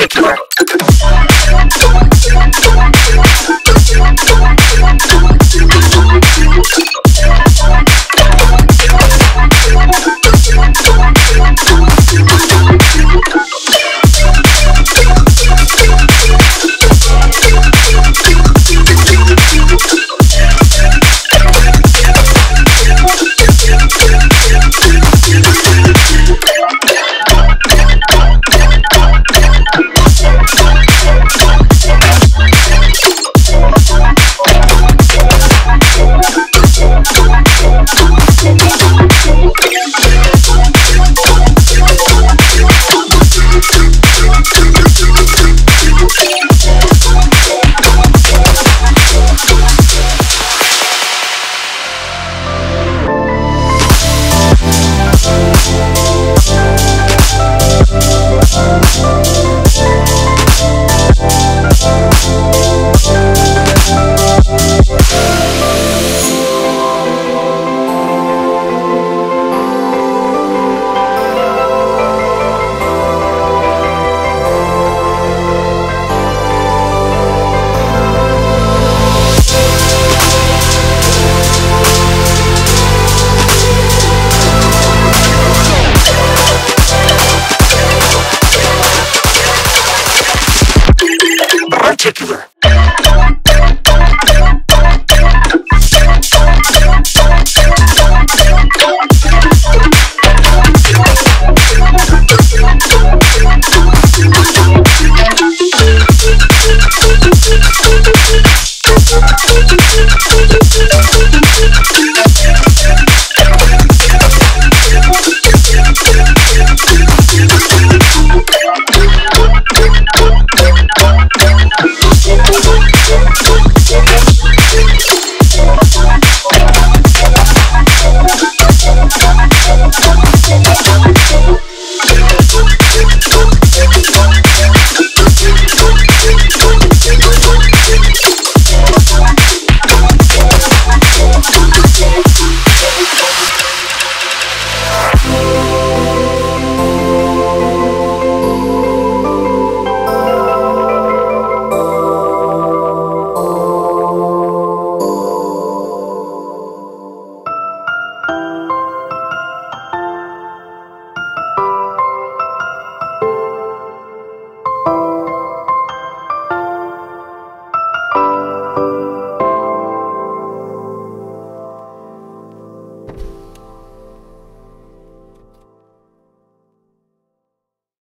shit.